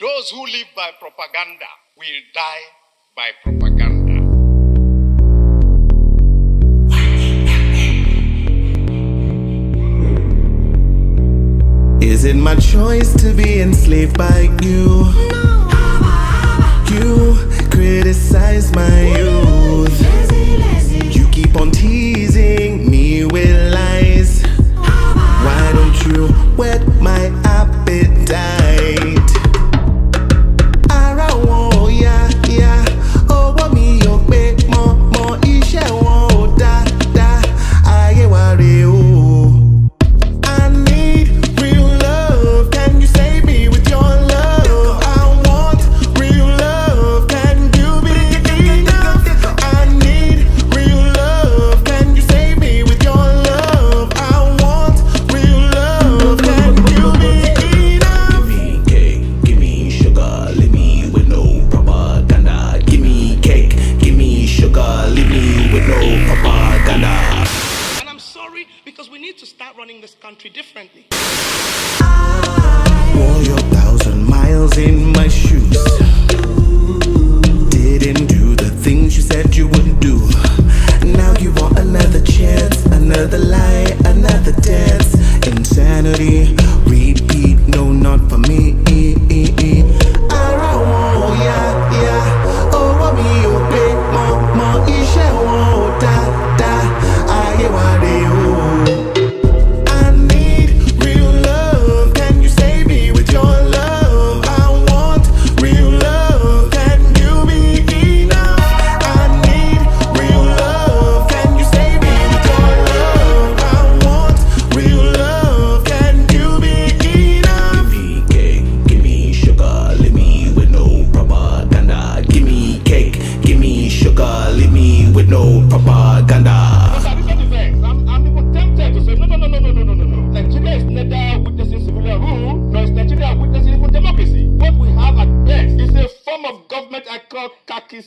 Those who live by propaganda will die by propaganda. Is it my choice to be enslaved by you? You criticize my youth. No propaganda. And I'm sorry because we need to start running this country differently. Wore your thousand miles in my shoes. Didn't do the things you said you would do. Now you want another chance, another lie, another dance. Insanity, propaganda. Of government I call. Aja,